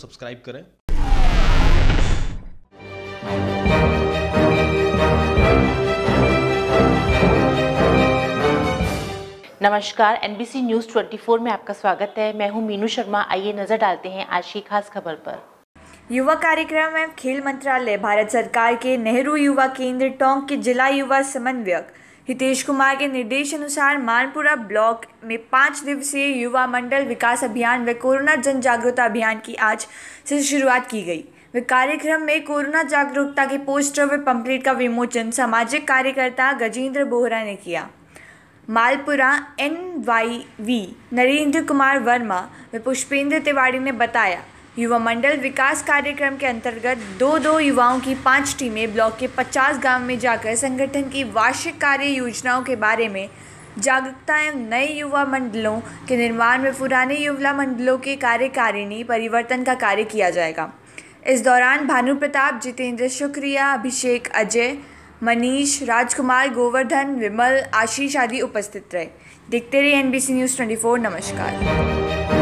Subscribe करें। नमस्कार NBC news 24 में आपका स्वागत है। मैं हूँ मीनू शर्मा। आइए नज़र डालते हैं आज की खास खबर पर। युवा कार्यक्रम एवं खेल मंत्रालय भारत सरकार के नेहरू युवा केंद्र टोंक के जिला युवा समन्वयक हितेश कुमार के निर्देश अनुसार मानपुरा ब्लॉक में पाँच दिवसीय युवा मंडल विकास अभियान व कोरोना जन जागरूकता अभियान की आज से शुरुआत की गई। व कार्यक्रम में कोरोना जागरूकता के पोस्टर व पंपलेट का विमोचन सामाजिक कार्यकर्ता गजेंद्र बोहरा ने किया। Malpura N Y V Narendra Kumar Verma व पुष्पेंद्र तिवारी ने बताया युवा मंडल विकास कार्यक्रम के अंतर्गत दो दो युवाओं की पाँच टीमें ब्लॉक के 50 गाँव में जाकर संगठन की वार्षिक कार्य योजनाओं के बारे में जागरूकता एवं नए युवा मंडलों के निर्माण में पुराने युवा मंडलों के कार्यकारिणी परिवर्तन का कार्य किया जाएगा। इस दौरान भानु प्रताप, जितेंद्र शुक्रिया, अभिषेक अजय, मनीष राजकुमार, गोवर्धन, विमल, आशीष आदि उपस्थित रहे। देखते रहिए एनबीसी न्यूज़ 24 नमस्कार।